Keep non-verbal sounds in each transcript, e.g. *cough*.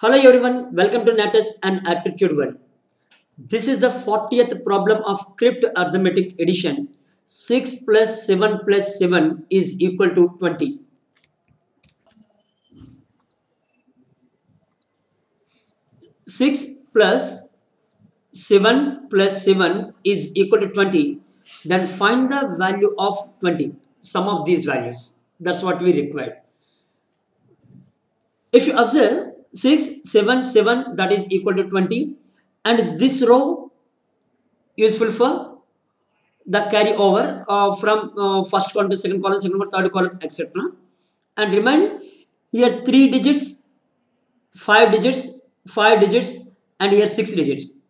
Hello everyone, welcome to Natus and Aptitude 1. This is the 40th problem of crypt arithmetic addition. 6 plus 7 plus 7 is equal to 20. Six plus seven plus seven is equal to twenty. Then find the value of twenty. Sum of these values. That's what we require. If you observe 6, 7, 7 that is equal to 20 and this row useful for the carry over uh, from uh, first column to second column, second column, third column, etc. And remind here three digits, five digits, five digits, and here six digits.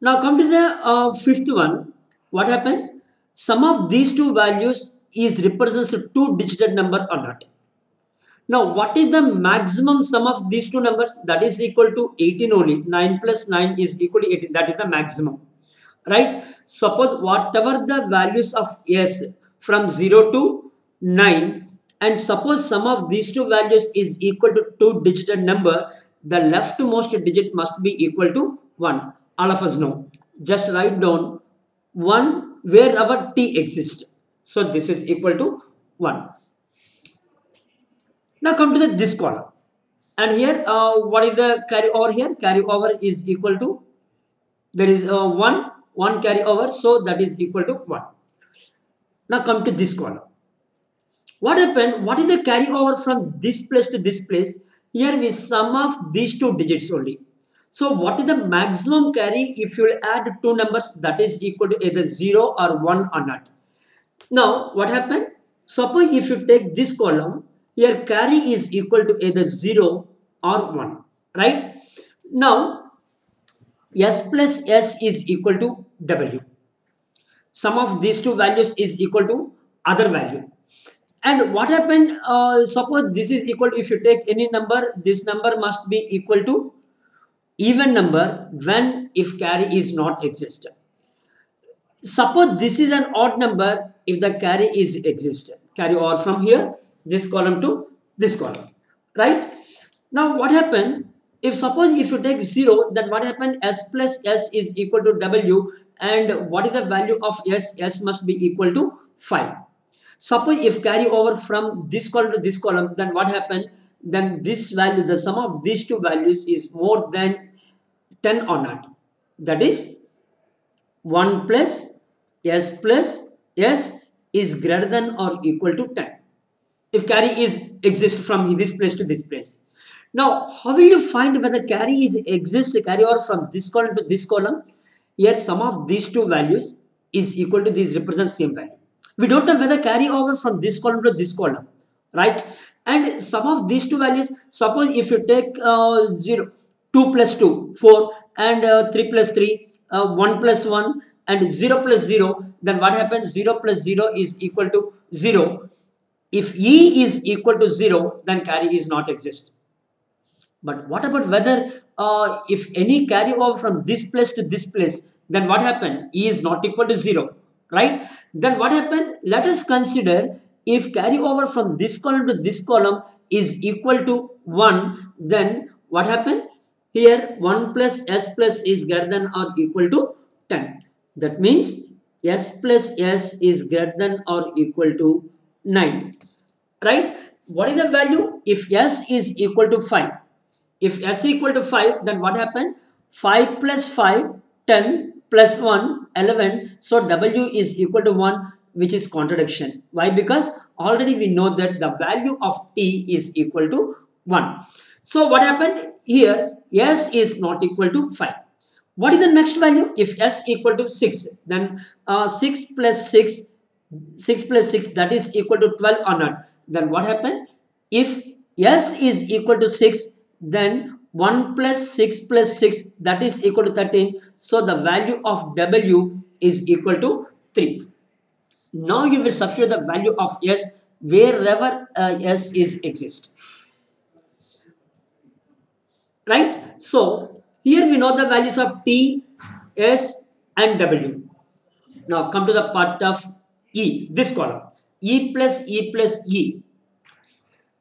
Now come to the uh, fifth one. What happened? Sum of these two values is represents a two-digit number or not. Now, what is the maximum sum of these two numbers? That is equal to 18 only. 9 plus 9 is equal to 18. That is the maximum. Right? Suppose whatever the values of S from 0 to 9 and suppose sum of these two values is equal to two digit number, the leftmost digit must be equal to 1. All of us know. Just write down 1 wherever t exists. So this is equal to 1. Now come to the this column. And here, uh, what is the carry over here? Carry over is equal to, there is uh, 1, 1 carry over, so that is equal to 1. Now come to this column. What happened? What is the carry over from this place to this place? Here we sum of these two digits only. So what is the maximum carry if you add two numbers that is equal to either 0 or 1 or not. Now what happened? Suppose if you take this column here carry is equal to either 0 or 1 right? Now s plus s is equal to w. Sum of these two values is equal to other value. And what happened uh, suppose this is equal if you take any number this number must be equal to even number when if carry is not existed. Suppose this is an odd number if the carry is existed carry over from here this column to this column right? Now what happened? If suppose if you take 0 then what happened? S plus s is equal to w and what is the value of s? S must be equal to 5 suppose if carry over from this column to this column then what happened? Then this value the sum of these two values is more than 10 or not. That is 1 plus s plus s is greater than or equal to 10 if carry is exist from this place to this place. Now, how will you find whether carry is exist carry over from this column to this column? Here, sum of these two values is equal to these represent same value. We don't know whether carry over from this column to this column, right? And sum of these two values, suppose if you take uh, 0, 2 plus 2, 4, and uh, 3 plus 3, uh, 1 plus 1, and 0 plus 0, then what happens? 0 plus 0 is equal to 0 if E is equal to 0, then carry is not exist. But what about whether uh, if any carry over from this place to this place, then what happened? E is not equal to 0, right? Then what happened? Let us consider if carry over from this column to this column is equal to 1, then what happened? Here 1 plus s plus is greater than or equal to 10. That means s plus s is greater than or equal to 9 right? What is the value? If s is equal to 5 if s equal to 5 then what happened? 5 plus 5 10 plus 1 11 so w is equal to 1 which is contradiction. Why? Because already we know that the value of t is equal to 1 so what happened? Here s is not equal to 5 what is the next value? If s equal to 6 then uh, 6 plus 6 6 plus 6 that is equal to 12 or not. Then what happened if s is equal to 6 then 1 plus 6 plus 6 that is equal to 13 so the value of w is equal to 3 now you will substitute the value of s wherever uh, s is exist. Right? So here we know the values of t s and w. Now come to the part of E, this column, E plus E plus E.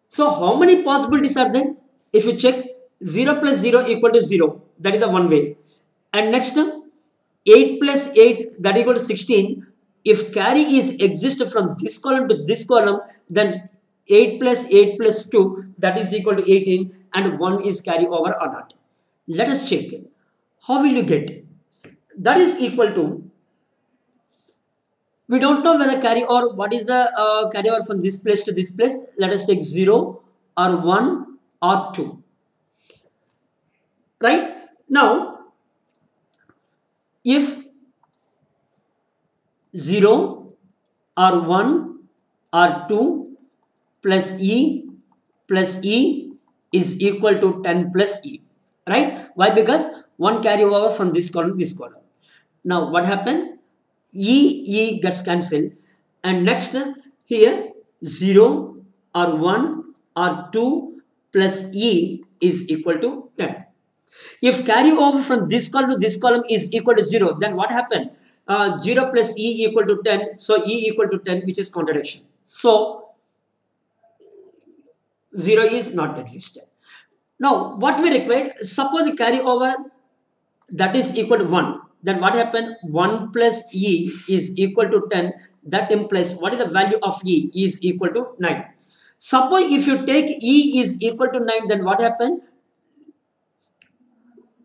So how many possibilities are there? If you check 0 plus 0 equal to 0. That is the one way. And next 8 plus 8 that equal to 16. If carry is exist from this column to this column then 8 plus 8 plus 2 that is equal to 18 and 1 is carry over or not. Let us check. How will you get? That is equal to we don't know whether carry or what is the uh, carry over from this place to this place. Let us take 0 or 1 or 2. Right? Now, if 0 or 1 or 2 plus E plus E is equal to 10 plus E. Right? Why? Because 1 carry over from this column this column. Now, what happened? E, E gets cancelled and next here 0 or 1 or 2 plus E is equal to 10. If carry over from this column to this column is equal to 0 then what happened? Uh, 0 plus E equal to 10 so E equal to 10 which is contradiction. So 0 is not existed. Now what we required suppose the carry over that is equal to 1 then what happened? 1 plus e is equal to 10 that implies what is the value of e is equal to 9 suppose if you take e is equal to 9 then what happened?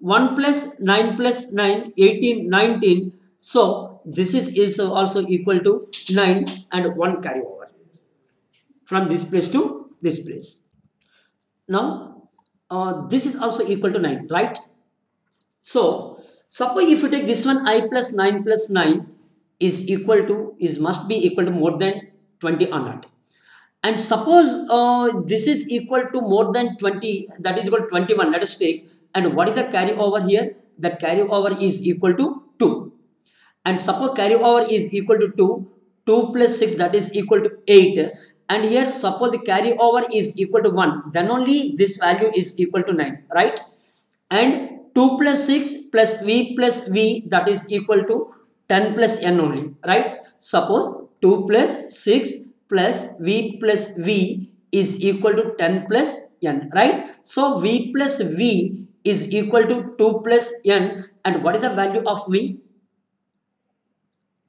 1 plus 9 plus 9 18 19 so this is, is also equal to 9 and 1 carry over from this place to this place. Now uh, this is also equal to 9 right? So Suppose if you take this one i plus 9 plus 9 is equal to is must be equal to more than 20 or not. And suppose uh, this is equal to more than 20 that is equal to 21 let us take and what is the carry over here? That carry over is equal to 2 and suppose carry over is equal to 2 2 plus 6 that is equal to 8 and here suppose the carry over is equal to 1 then only this value is equal to 9 right? And 2 plus 6 plus v plus v that is equal to 10 plus n only right? Suppose 2 plus 6 plus v plus v is equal to 10 plus n right? So v plus v is equal to 2 plus n and what is the value of v?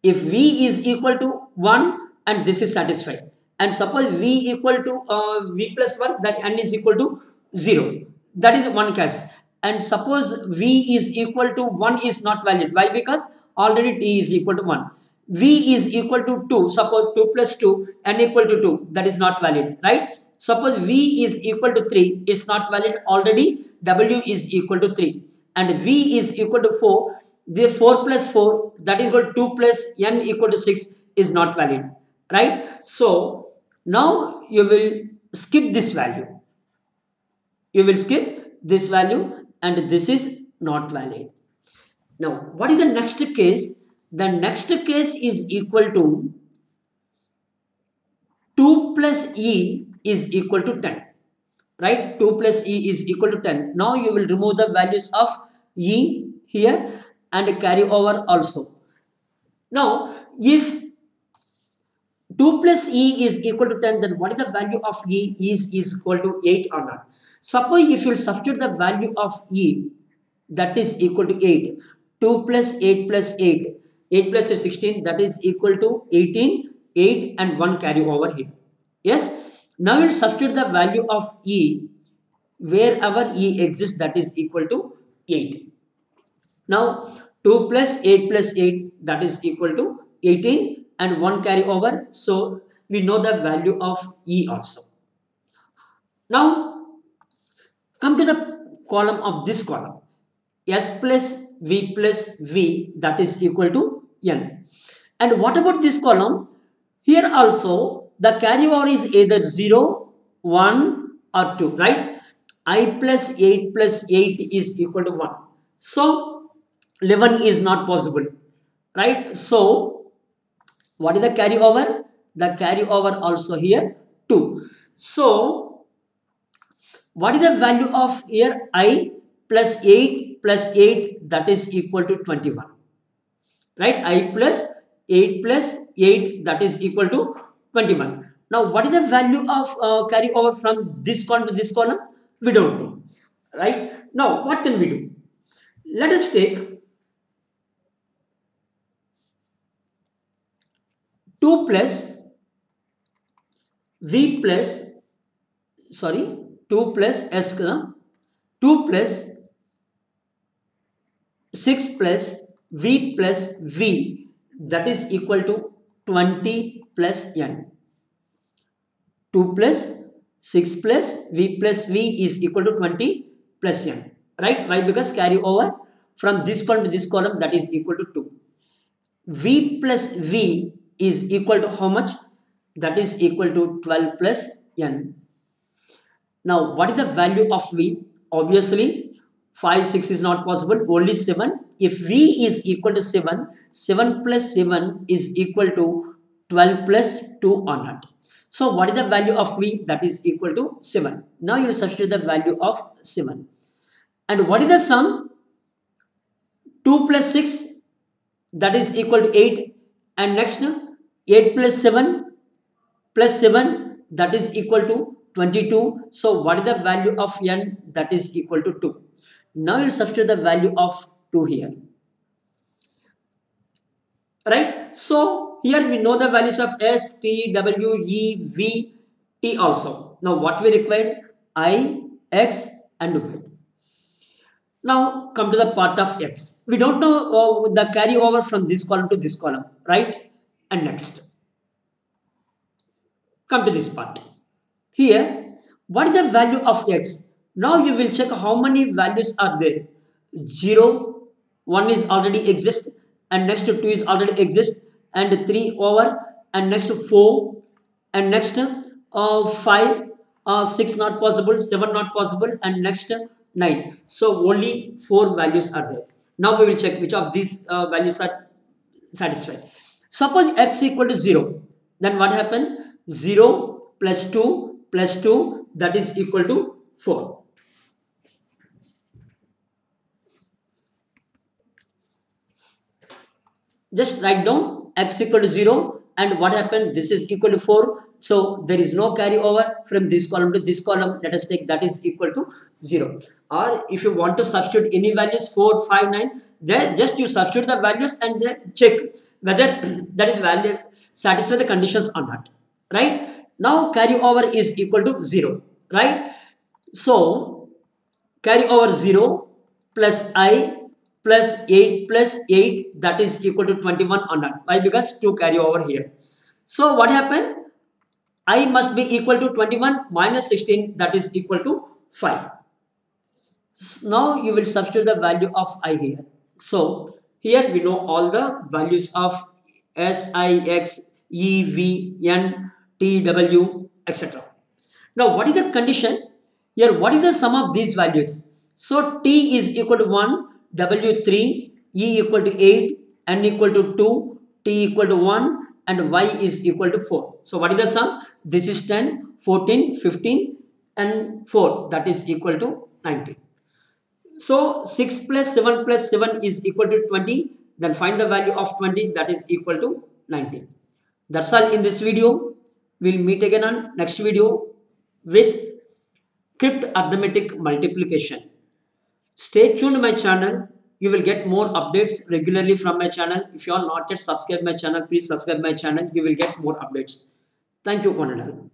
If v is equal to 1 and this is satisfied. And suppose v equal to uh, v plus 1 that n is equal to 0 that is one case and suppose v is equal to 1 is not valid. Why? Because already t is equal to 1 v is equal to 2 suppose 2 plus 2 n equal to 2 that is not valid right? Suppose v is equal to 3 is not valid. Already w is equal to 3 and v is equal to 4 the 4 plus 4 that is equal to 2 plus n equal to 6 is not valid right? So now you will skip this value. You will skip this value and this is not valid. Now, what is the next case? The next case is equal to 2 plus e is equal to 10. Right? 2 plus e is equal to 10. Now, you will remove the values of e here and carry over also. Now, if 2 plus e is equal to 10, then what is the value of e is, is equal to 8 or not? Suppose if you substitute the value of E that is equal to 8. 2 plus 8 plus 8. 8 plus 8 16 that is equal to 18. 8 and 1 carry over here. Yes. Now we'll substitute the value of E wherever E exists that is equal to 8. Now 2 plus 8 plus 8 that is equal to 18 and 1 carry over. So we know the value of E also. Now Come to the column of this column. S plus V plus V that is equal to N. And what about this column? Here also the carryover is either 0, 1 or 2, right? I plus 8 plus 8 is equal to 1. So 11 is not possible, right? So what is the carryover? The carryover also here 2. So what is the value of here? I plus 8 plus 8 that is equal to 21 right? I plus 8 plus 8 that is equal to 21 now what is the value of uh, carry over from this column to this column? We don't know. Right? Now what can we do? Let us take 2 plus v plus sorry 2 plus s 2 plus 6 plus v plus v that is equal to 20 plus n. 2 plus 6 plus v plus v is equal to 20 plus n right? Why? Because carry over from this column to this column that is equal to 2 v plus v is equal to how much that is equal to 12 plus n now what is the value of v obviously 5 6 is not possible only 7 if v is equal to 7 7 plus 7 is equal to 12 plus 2 or not so what is the value of V? That is equal to 7. Now you substitute the value of 7. And what is the sum? 2 plus 6 that is equal to 8 and next 8 plus 7 plus 7 that is equal to 22 so what is the value of n that is equal to 2 now you substitute the value of 2 here right so here we know the values of S, T, W, E, V, T also. Now what we required? I, X and Y. Now come to the part of X. We don't know uh, the carry over from this column to this column, right? And next. Come to this part. Here, what is the value of X? Now you will check how many values are there. 0, 1 is already exist and next 2 is already exist and 3 over and next 4 and next uh, 5 uh, 6 not possible 7 not possible and next 9 so only 4 values are there now we will check which of these uh, values are satisfied suppose x equal to 0 then what happened 0 plus 2 plus 2 that is equal to 4 just write down x equal to 0 and what happened this is equal to 4 so there is no carry over from this column to this column. Let us take that is equal to 0 or if you want to substitute any values 4 5 9 then just you substitute the values and check whether *clears throat* that is value satisfy the conditions or not right now carry over is equal to 0 right so carry over 0 plus i plus 8 plus 8 that is equal to 21 or not. Why? Because 2 carry over here. So what happened? I must be equal to 21 minus 16 that is equal to 5. Now you will substitute the value of i here. So here we know all the values of S, I, X, E, V, N, T, W, etc. Now what is the condition? Here what is the sum of these values? So T is equal to 1 W3, E equal to 8, N equal to 2, T equal to 1 and Y is equal to 4. So what is the sum? This is 10, 14, 15 and 4 that is equal to 19. So 6 plus 7 plus 7 is equal to 20. Then find the value of 20 that is equal to 19. That's all in this video. We'll meet again on next video with crypt arithmetic multiplication. Stay tuned to my channel. You will get more updates regularly from my channel. If you are not yet subscribed my channel, please subscribe my channel. You will get more updates. Thank you, all.